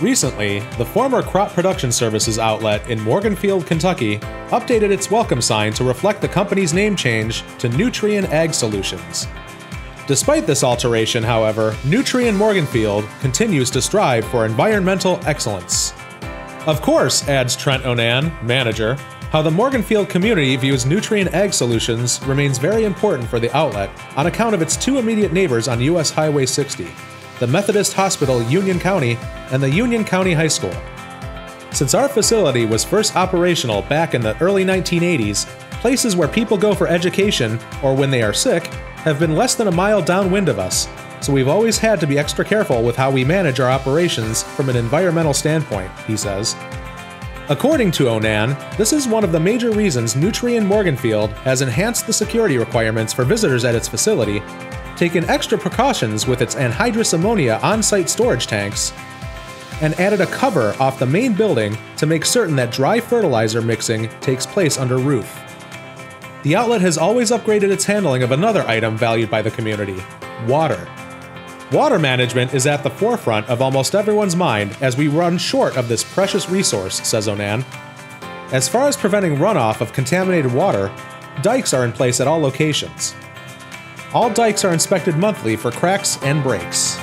Recently, the former Crop Production Services outlet in Morganfield, Kentucky, updated its welcome sign to reflect the company's name change to Nutrien Ag Solutions. Despite this alteration, however, Nutrien Morganfield continues to strive for environmental excellence. Of course, adds Trent Onan, manager, how the Morganfield community views Nutrien Ag Solutions remains very important for the outlet on account of its two immediate neighbors on US Highway 60 the Methodist Hospital Union County, and the Union County High School. Since our facility was first operational back in the early 1980s, places where people go for education or when they are sick have been less than a mile downwind of us, so we've always had to be extra careful with how we manage our operations from an environmental standpoint, he says. According to Onan, this is one of the major reasons Nutrien Morganfield has enhanced the security requirements for visitors at its facility taken extra precautions with its anhydrous ammonia on site storage tanks, and added a cover off the main building to make certain that dry fertilizer mixing takes place under roof. The outlet has always upgraded its handling of another item valued by the community water. Water management is at the forefront of almost everyone's mind as we run short of this precious resource, says Onan. As far as preventing runoff of contaminated water, dikes are in place at all locations. All dikes are inspected monthly for cracks and breaks.